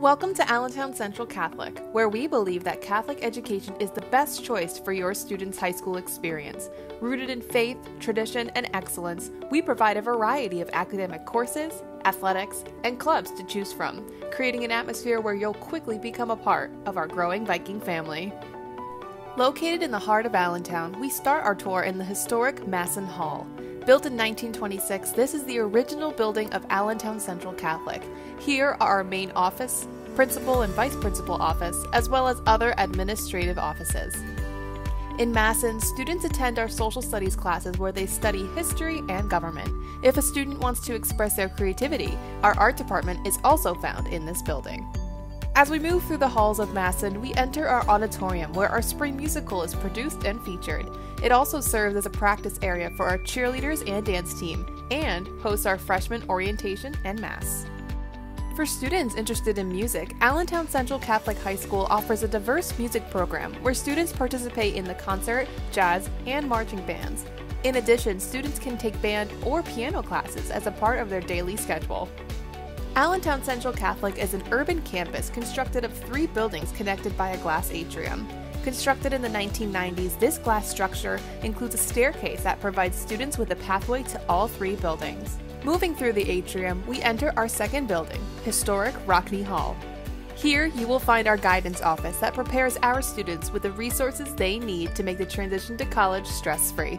Welcome to Allentown Central Catholic, where we believe that Catholic education is the best choice for your students' high school experience. Rooted in faith, tradition, and excellence, we provide a variety of academic courses, athletics, and clubs to choose from, creating an atmosphere where you'll quickly become a part of our growing Viking family. Located in the heart of Allentown, we start our tour in the historic Masson Hall. Built in 1926, this is the original building of Allentown Central Catholic. Here are our main office, principal and vice principal office, as well as other administrative offices. In Masson, students attend our social studies classes where they study history and government. If a student wants to express their creativity, our art department is also found in this building. As we move through the halls of Masson, we enter our auditorium where our spring musical is produced and featured. It also serves as a practice area for our cheerleaders and dance team, and hosts our freshman orientation and mass. For students interested in music, Allentown Central Catholic High School offers a diverse music program where students participate in the concert, jazz, and marching bands. In addition, students can take band or piano classes as a part of their daily schedule. Allentown Central Catholic is an urban campus constructed of three buildings connected by a glass atrium. Constructed in the 1990s, this glass structure includes a staircase that provides students with a pathway to all three buildings. Moving through the atrium, we enter our second building, historic Rockney Hall. Here, you will find our guidance office that prepares our students with the resources they need to make the transition to college stress free.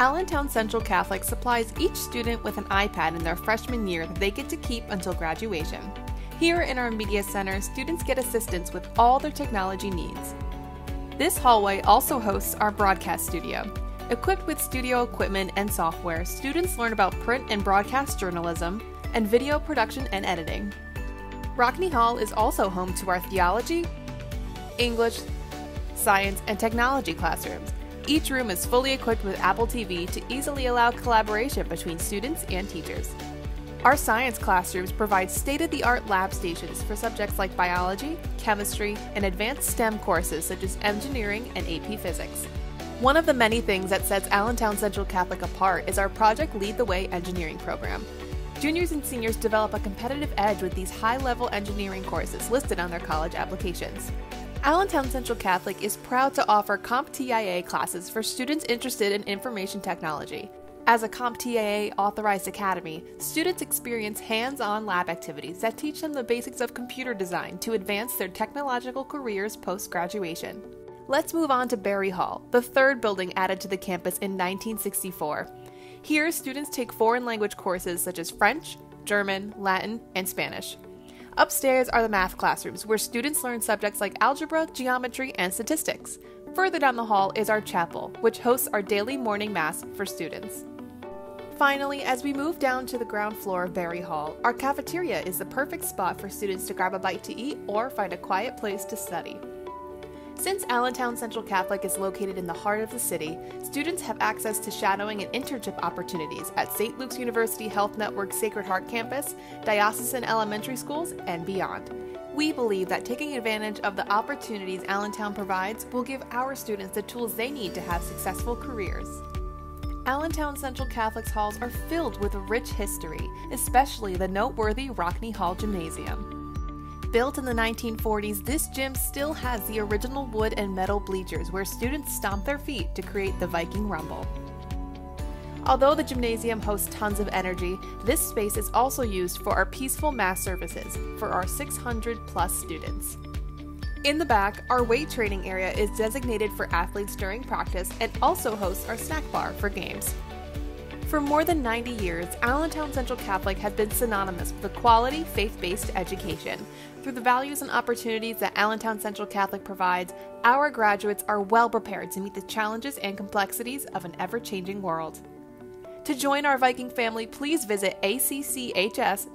Allentown Central Catholic supplies each student with an iPad in their freshman year that they get to keep until graduation. Here in our Media Center, students get assistance with all their technology needs. This hallway also hosts our broadcast studio. Equipped with studio equipment and software, students learn about print and broadcast journalism and video production and editing. Rockney Hall is also home to our theology, English, science, and technology classrooms, each room is fully equipped with Apple TV to easily allow collaboration between students and teachers. Our science classrooms provide state of the art lab stations for subjects like biology, chemistry, and advanced STEM courses such as engineering and AP physics. One of the many things that sets Allentown Central Catholic apart is our Project Lead the Way engineering program. Juniors and seniors develop a competitive edge with these high level engineering courses listed on their college applications. Allentown Central Catholic is proud to offer CompTIA classes for students interested in information technology. As a CompTIA authorized academy, students experience hands on lab activities that teach them the basics of computer design to advance their technological careers post graduation. Let's move on to Berry Hall, the third building added to the campus in 1964. Here, students take foreign language courses such as French, German, Latin, and Spanish. Upstairs are the math classrooms, where students learn subjects like algebra, geometry, and statistics. Further down the hall is our chapel, which hosts our daily morning mass for students. Finally, as we move down to the ground floor of Berry Hall, our cafeteria is the perfect spot for students to grab a bite to eat or find a quiet place to study. Since Allentown Central Catholic is located in the heart of the city, students have access to shadowing and internship opportunities at St. Luke's University Health Network Sacred Heart Campus, diocesan elementary schools, and beyond. We believe that taking advantage of the opportunities Allentown provides will give our students the tools they need to have successful careers. Allentown Central Catholic's halls are filled with rich history, especially the noteworthy Rockney Hall Gymnasium. Built in the 1940s, this gym still has the original wood and metal bleachers where students stomp their feet to create the Viking Rumble. Although the gymnasium hosts tons of energy, this space is also used for our peaceful mass services for our 600 plus students. In the back, our weight training area is designated for athletes during practice and also hosts our snack bar for games. For more than 90 years, Allentown Central Catholic has been synonymous with a quality, faith based education. Through the values and opportunities that Allentown Central Catholic provides, our graduates are well prepared to meet the challenges and complexities of an ever changing world. To join our Viking family, please visit acchs.info.